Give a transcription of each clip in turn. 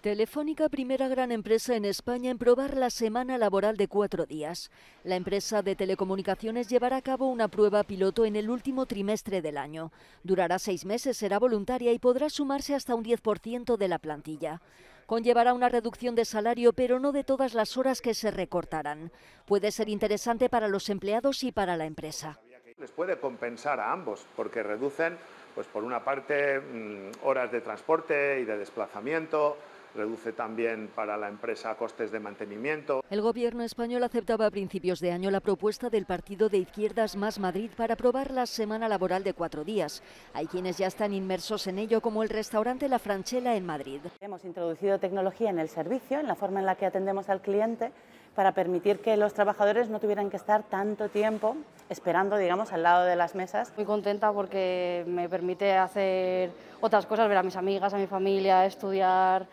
Telefónica, primera gran empresa en España en probar la semana laboral de cuatro días. La empresa de telecomunicaciones llevará a cabo una prueba piloto en el último trimestre del año. Durará seis meses, será voluntaria y podrá sumarse hasta un 10% de la plantilla. Conllevará una reducción de salario, pero no de todas las horas que se recortarán. Puede ser interesante para los empleados y para la empresa. Les puede compensar a ambos, porque reducen, pues por una parte, mm, horas de transporte y de desplazamiento, reduce también para la empresa costes de mantenimiento. El gobierno español aceptaba a principios de año la propuesta del partido de izquierdas Más Madrid para aprobar la semana laboral de cuatro días. Hay quienes ya están inmersos en ello, como el restaurante La Franchela en Madrid. Hemos introducido tecnología en el servicio, en la forma en la que atendemos al cliente, para permitir que los trabajadores no tuvieran que estar tanto tiempo esperando, digamos, al lado de las mesas. Muy contenta porque me permite hacer otras cosas, ver a mis amigas, a mi familia, estudiar.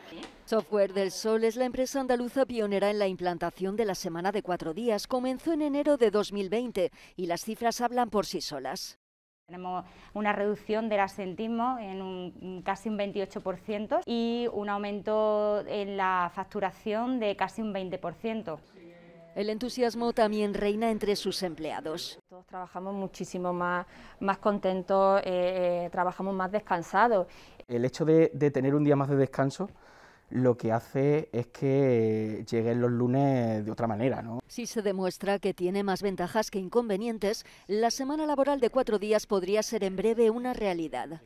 Software del Sol es la empresa andaluza pionera en la implantación de la semana de cuatro días. Comenzó en enero de 2020 y las cifras hablan por sí solas. Tenemos una reducción del asentismo en un, casi un 28% y un aumento en la facturación de casi un 20%. El entusiasmo también reina entre sus empleados. Todos trabajamos muchísimo más, más contentos, eh, eh, trabajamos más descansados. El hecho de, de tener un día más de descanso lo que hace es que lleguen los lunes de otra manera. ¿no? Si se demuestra que tiene más ventajas que inconvenientes, la semana laboral de cuatro días podría ser en breve una realidad.